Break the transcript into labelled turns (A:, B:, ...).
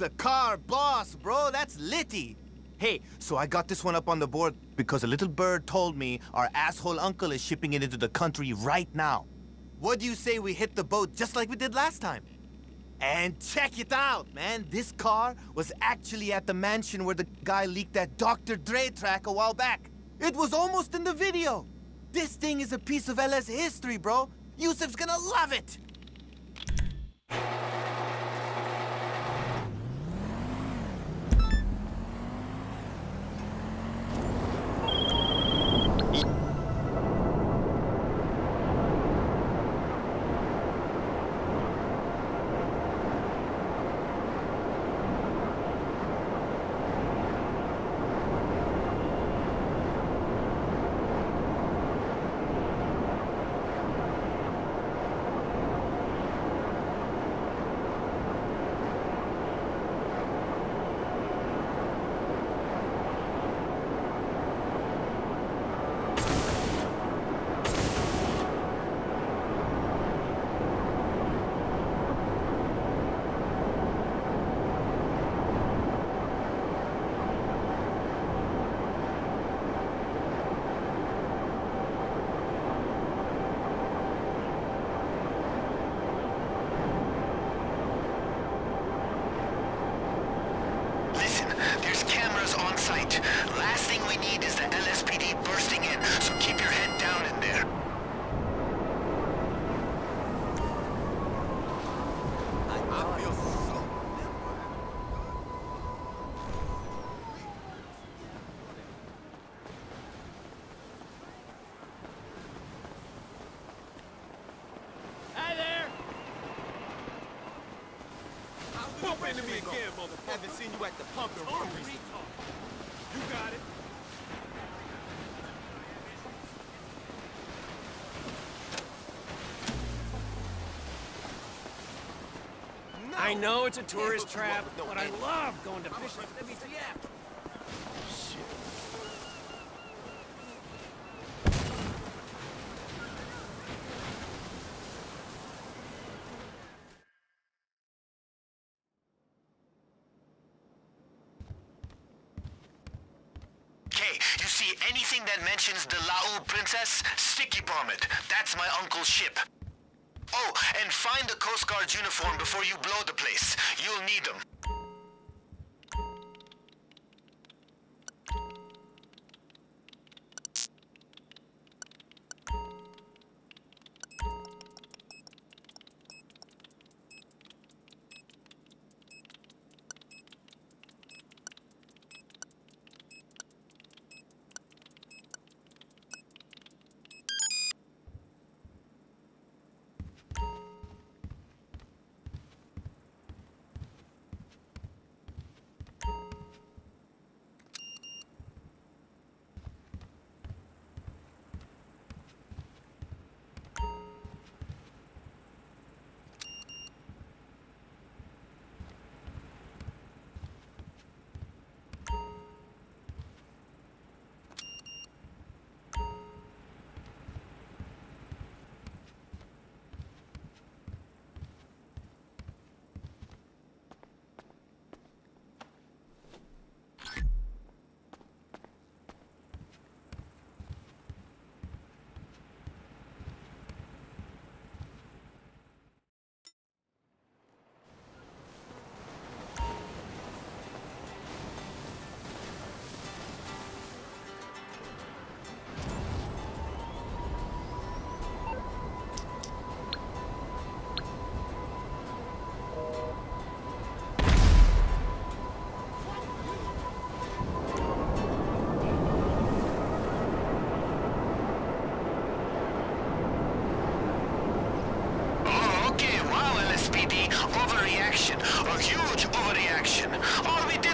A: That's a car boss, bro. That's litty. Hey, so I got this one up on the board because a little bird told me our asshole uncle is shipping it into the country right now. What do you say we hit the boat just like we did last time? And check it out, man. This car was actually at the mansion where the guy leaked that Dr. Dre track a while back. It was almost in the video. This thing is a piece of LS history, bro. Yusuf's gonna love it.
B: Cameras site. Last thing we need is the LSPD bursting in, so keep your head down in there.
C: I feel so.
D: Hi there!
C: Bump into me again, motherfucker. Haven't seen you at the pump in
D: I know it's a tourist trap, but I love going to that.
C: Shit.
B: Okay, you see anything that mentions the Laul Princess? Sticky bomb it. That's my uncle's ship. Oh, and find the Coast Guard uniform before you blow the place. You'll need them. overreaction, a huge overreaction. All we did